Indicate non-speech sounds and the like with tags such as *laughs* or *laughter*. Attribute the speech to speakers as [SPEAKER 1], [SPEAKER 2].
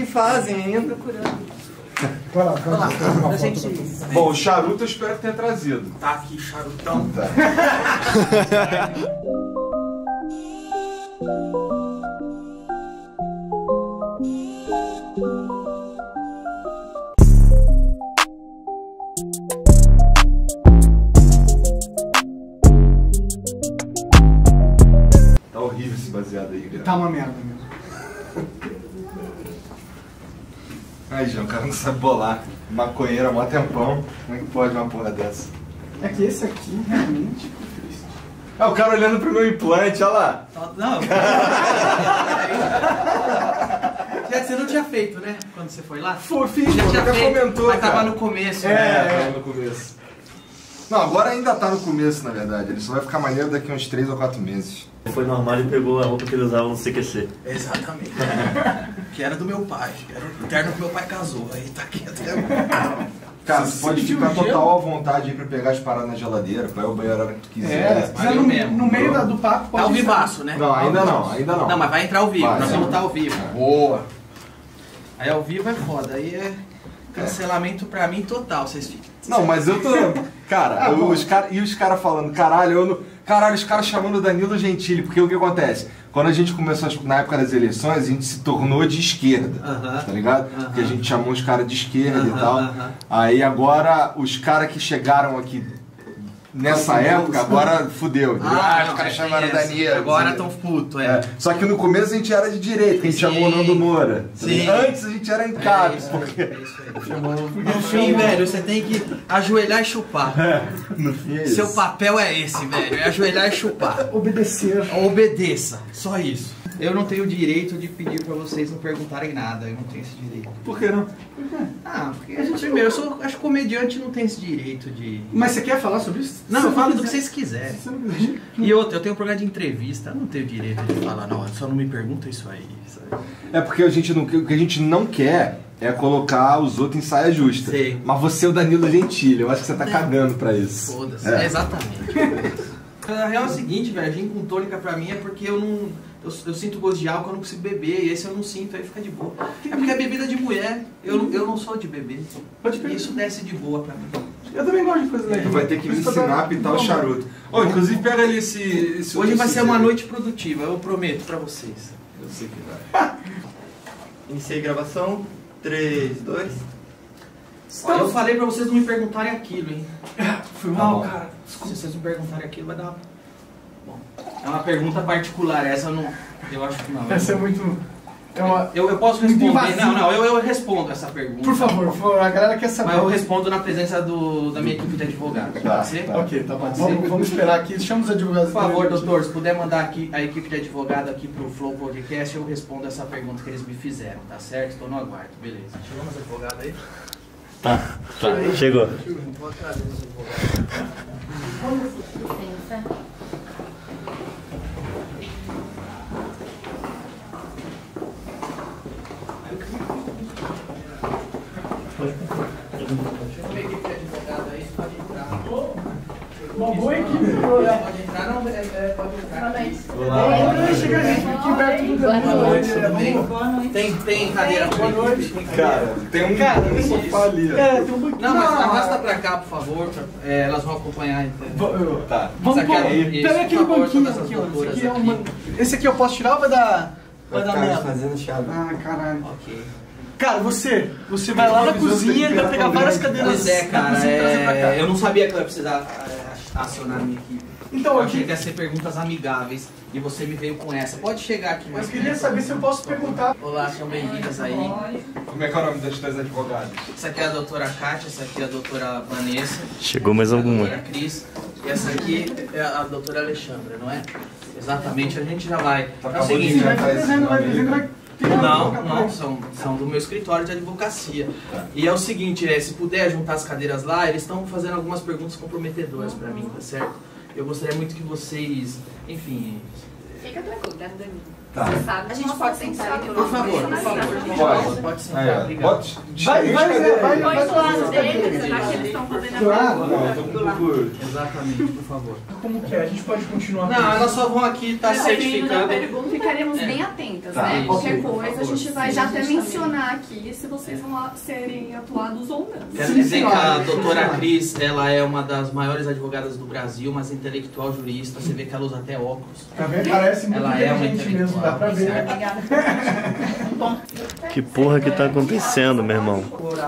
[SPEAKER 1] que fazem ainda.
[SPEAKER 2] Vai lá, vai lá.
[SPEAKER 3] A gente
[SPEAKER 1] Bom, o charuto eu espero que tenha trazido.
[SPEAKER 3] tá aqui, charutão.
[SPEAKER 1] Tá. Tá horrível esse baseado aí, cara.
[SPEAKER 2] Tá uma merda
[SPEAKER 1] João, o cara não sabe bolar. Maconheiro há mó tempão. Como é que pode uma porra dessa?
[SPEAKER 2] É que esse aqui realmente ficou triste.
[SPEAKER 1] Ah, o cara olhando pro meu implante, olha lá.
[SPEAKER 3] Não. *laughs* Já- Você não tinha feito, né? Quando você foi lá?
[SPEAKER 2] Foi, fiz,
[SPEAKER 3] Já tinha
[SPEAKER 1] até
[SPEAKER 3] feito,
[SPEAKER 1] comentou,
[SPEAKER 3] mas tava no começo.
[SPEAKER 2] É,
[SPEAKER 3] né?
[SPEAKER 1] tava no começo. Não, agora ainda tá no começo, na verdade. Ele só vai ficar maneiro daqui a uns 3 ou 4 meses.
[SPEAKER 4] Foi normal e pegou a roupa que ele usava no CQC.
[SPEAKER 3] Exatamente. *laughs* que era do meu pai. que Era o terno que meu pai casou. Aí tá aqui até agora. *laughs*
[SPEAKER 1] Cara,
[SPEAKER 2] Você
[SPEAKER 1] você pode ficar total à vontade aí pra pegar as paradas na geladeira, vai ao banheiro a hora que tu quiser.
[SPEAKER 2] É,
[SPEAKER 3] valeu
[SPEAKER 2] no,
[SPEAKER 3] mesmo.
[SPEAKER 2] no meio da- do papo, pode
[SPEAKER 3] Tá ao vivaço, né?
[SPEAKER 1] Não, ainda não, ainda não.
[SPEAKER 3] Não, mas vai entrar ao vivo.
[SPEAKER 1] Vai,
[SPEAKER 3] Nós
[SPEAKER 1] é.
[SPEAKER 3] vamos estar ao vivo.
[SPEAKER 1] Boa.
[SPEAKER 3] Aí ao vivo é foda. Aí é cancelamento pra mim total. Vocês ficam.
[SPEAKER 1] Não, mas eu tô. *laughs* Cara,
[SPEAKER 2] Ah, bom.
[SPEAKER 1] os cara, e os caras falando, caralho, eu não. Caralho, os caras chamando o Danilo Gentili, porque o que acontece? Quando a gente começou, na época das eleições, a gente se tornou de esquerda,
[SPEAKER 3] Aham.
[SPEAKER 1] tá ligado?
[SPEAKER 3] Aham.
[SPEAKER 1] Porque a gente chamou os caras de esquerda e
[SPEAKER 3] Aham,
[SPEAKER 1] tal.
[SPEAKER 3] aham.
[SPEAKER 1] Aí agora, os caras que chegaram aqui nessa época, agora fudeu. entendeu? Ah,
[SPEAKER 3] não,
[SPEAKER 1] os caras
[SPEAKER 3] é,
[SPEAKER 1] chamaram o. Danilo.
[SPEAKER 3] Agora tão
[SPEAKER 1] o quê.
[SPEAKER 3] puto, é.
[SPEAKER 1] É, Só que no começo a gente era de direita, que a gente
[SPEAKER 3] Sim.
[SPEAKER 1] chamou o Nando Moura. tá
[SPEAKER 3] Sim.
[SPEAKER 1] Antes a gente era em
[SPEAKER 3] É
[SPEAKER 1] cap,
[SPEAKER 3] isso,
[SPEAKER 1] porque.
[SPEAKER 3] é isso aí. No fim, velho, você tem que ajoelhar e chupar.
[SPEAKER 1] No fim é
[SPEAKER 3] Seu
[SPEAKER 1] isso.
[SPEAKER 3] papel é esse, velho. É ajoelhar e chupar.
[SPEAKER 2] Obedecer.
[SPEAKER 3] Obedeça. Só isso. Eu não tenho o direito de pedir pra vocês não perguntarem nada. Eu não tenho esse direito.
[SPEAKER 1] Por que não?
[SPEAKER 3] Ah, porque a gente, primeiro, eu sou, acho que comediante não tem esse direito de.
[SPEAKER 2] Mas você quer falar sobre isso?
[SPEAKER 3] Não, eu falo do que vocês quiserem. E outra, eu tenho um programa de entrevista, eu não tenho direito de falar, não, só não me pergunta isso aí. sabe?
[SPEAKER 1] É porque a gente não, o que a gente não quer é colocar os outros em saia justa.
[SPEAKER 3] Sei.
[SPEAKER 1] Mas você é o Danilo Gentili, eu acho que você tá cagando pra isso.
[SPEAKER 3] Foda-se.
[SPEAKER 1] É.
[SPEAKER 3] É. exatamente. A real é o seguinte, velho, gin com tônica pra mim é porque eu não. Eu, eu sinto gosto de álcool, eu não consigo beber, e esse eu não sinto, aí fica de boa. É porque é bebida de mulher, eu, não- eu não sou de beber.
[SPEAKER 2] Pode crer.
[SPEAKER 3] Isso desce de boa pra mim.
[SPEAKER 2] Eu também gosto de coisa legal.
[SPEAKER 1] Tu vai ter que me ensinar a pitar o charuto. Ô, inclusive pega ali esse. esse
[SPEAKER 3] Hoje vai ser uma noite produtiva, eu prometo pra vocês.
[SPEAKER 1] Eu sei que vai. *laughs*
[SPEAKER 4] Iniciei gravação. 3, 2.
[SPEAKER 3] Olha, eu falei pra vocês não me perguntarem aquilo, hein? *laughs*
[SPEAKER 2] Foi
[SPEAKER 1] Tá
[SPEAKER 2] mal,
[SPEAKER 1] bom.
[SPEAKER 2] cara.
[SPEAKER 3] Se vocês me perguntarem aquilo, vai dar. Bom, é uma pergunta particular, essa eu não. Eu acho que não.
[SPEAKER 2] Essa é muito. É uma...
[SPEAKER 3] Eu, eu posso responder. Não, não, eu, eu respondo essa pergunta.
[SPEAKER 2] Por favor, por favor, a galera quer saber.
[SPEAKER 3] Mas eu respondo na presença do, da minha equipe de advogados.
[SPEAKER 1] Tá,
[SPEAKER 3] Pode ser?
[SPEAKER 1] tá.
[SPEAKER 2] Ok, tá bom.
[SPEAKER 3] Pode
[SPEAKER 2] Vamos,
[SPEAKER 3] ser?
[SPEAKER 2] vamos esperar aqui. Chama os advogados.
[SPEAKER 3] Por favor, doutor, se puder mandar aqui a equipe de advogado aqui pro Flow Podcast, eu respondo essa pergunta que eles me fizeram, tá certo? Estou no aguardo, beleza. Chegamos advogado aí?
[SPEAKER 4] Tá, tá. Chegou.
[SPEAKER 3] Vou trazer os advogados.
[SPEAKER 5] Licença.
[SPEAKER 3] Chegou minha equipe de advogado aí, pode entrar.
[SPEAKER 2] Uma boa equipe.
[SPEAKER 3] Pode entrar, não, é, é, pode entrar.
[SPEAKER 5] Boa noite.
[SPEAKER 2] Chega gente, aqui perto do
[SPEAKER 5] Boa
[SPEAKER 3] Boa noite,
[SPEAKER 2] É,
[SPEAKER 3] tudo bem? Tem, tem cadeira
[SPEAKER 2] Boa noite.
[SPEAKER 1] Cara, tem um,
[SPEAKER 2] Cara,
[SPEAKER 1] um sofá ali.
[SPEAKER 2] É, tem um.
[SPEAKER 3] Não, mas arrasta pra cá, por favor. pra- é, elas vão acompanhar. então.
[SPEAKER 1] Tá.
[SPEAKER 2] Vamos
[SPEAKER 3] é-
[SPEAKER 2] pôr.
[SPEAKER 3] isso,
[SPEAKER 2] Pega aquele banquinho aqui, ó. Esse aqui, é. Esse aqui eu posso tirar ou vai dar. Vai dar merda?
[SPEAKER 6] fazendo chave.
[SPEAKER 2] Ah, caralho.
[SPEAKER 3] Ok.
[SPEAKER 2] Cara, você, você vai lá na cozinha e vai pegar várias cadeiras
[SPEAKER 3] Pois é, cara. é, eu não sabia que eu ia precisar é, acionar a minha equipe.
[SPEAKER 2] Então,
[SPEAKER 3] eu
[SPEAKER 2] eu, que-
[SPEAKER 3] ia ser perguntas amigáveis e você me veio com essa. Pode chegar aqui
[SPEAKER 2] eu
[SPEAKER 3] mais
[SPEAKER 2] queria
[SPEAKER 3] perto.
[SPEAKER 2] saber se eu posso perguntar.
[SPEAKER 3] Olá, sejam bem-vindas aí.
[SPEAKER 1] Como é que é o nome das tuas advogadas?
[SPEAKER 3] Essa aqui é a doutora Kátia, essa aqui é a doutora Vanessa.
[SPEAKER 4] Chegou mais
[SPEAKER 3] a
[SPEAKER 4] alguma.
[SPEAKER 3] doutora Cris. E essa aqui é a doutora Alexandra, não é? Exatamente, a gente já vai.
[SPEAKER 1] Tá
[SPEAKER 3] É o seguinte,
[SPEAKER 2] Vai
[SPEAKER 1] faz
[SPEAKER 2] dizendo, vai vai ter
[SPEAKER 3] Não,
[SPEAKER 2] uma-
[SPEAKER 3] não, são, são do meu escritório de advocacia. E é o seguinte, é, se puder juntar as cadeiras lá, eles estão fazendo algumas perguntas comprometedoras pra mim, tá certo? Eu gostaria muito que vocês, enfim,
[SPEAKER 5] Fica tranquilo, tá, Danilo?
[SPEAKER 1] Tá.
[SPEAKER 5] Você sabe,
[SPEAKER 6] A gente pode sentar aqui.
[SPEAKER 3] Por favor, por favor.
[SPEAKER 1] Pode.
[SPEAKER 3] Pode sentar, obrigado.
[SPEAKER 1] Pode.
[SPEAKER 2] Vai, vai, Zé, vai,
[SPEAKER 5] Põe
[SPEAKER 2] vai.
[SPEAKER 5] do lado deles, já que eles estão fazendo a pergunta.
[SPEAKER 3] Exatamente, por favor.
[SPEAKER 2] Como que é? A gente pode continuar
[SPEAKER 3] Não, elas só vão aqui estar
[SPEAKER 5] da
[SPEAKER 3] certificando.
[SPEAKER 6] Ficaremos
[SPEAKER 3] É.
[SPEAKER 6] bem atentas,
[SPEAKER 1] Tá,
[SPEAKER 6] né? Qualquer coisa a gente vai já até mencionar aqui se vocês vão serem atuados ou não.
[SPEAKER 3] Quero dizer que a doutora Cris, ela é uma das maiores advogadas do Brasil, mas intelectual jurista. Você vê que ela usa até óculos.
[SPEAKER 2] Tá? Parece muito
[SPEAKER 3] Ela é uma
[SPEAKER 2] inteligente dá pra ver. *laughs*
[SPEAKER 4] Que porra que tá acontecendo, meu irmão?
[SPEAKER 3] Por